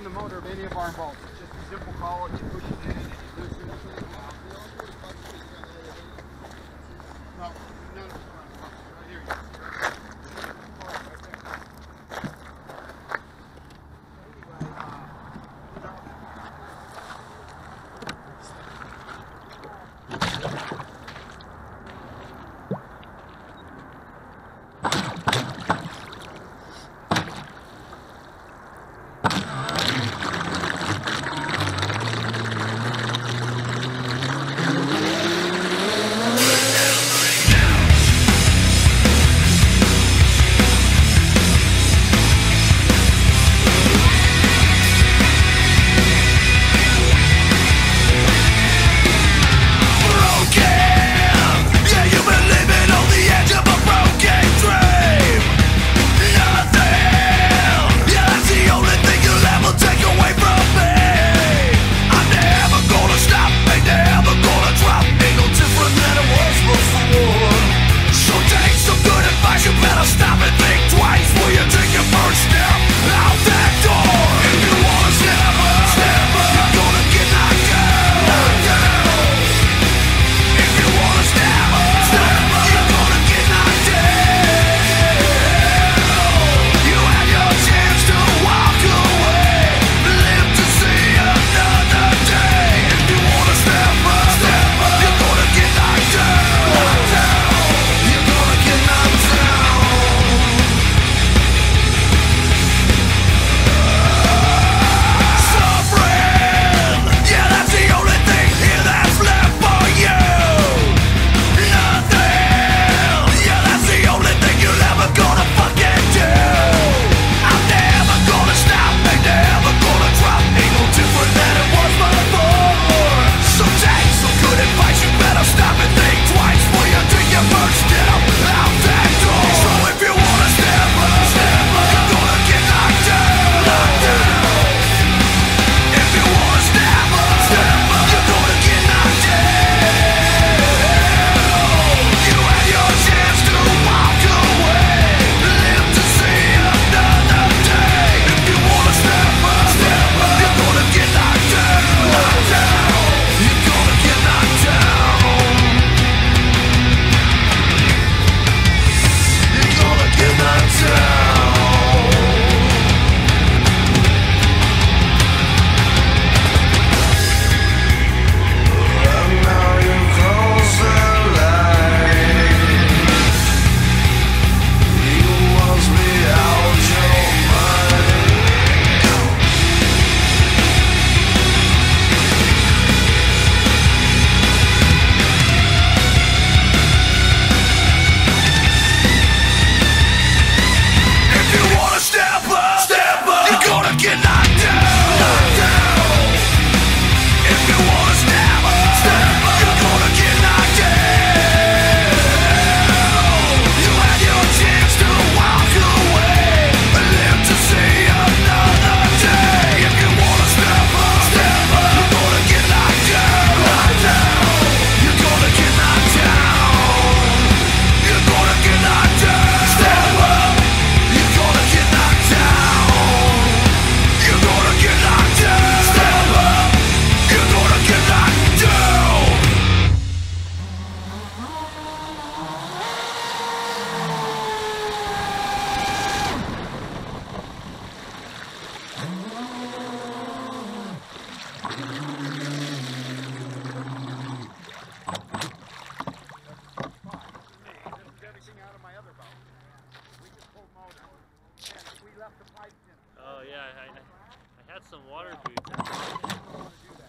using the motor of any of our bolts. It's just a simple call, you push it in and you loosen it. No. Oh yeah, I, I, I had some water boots.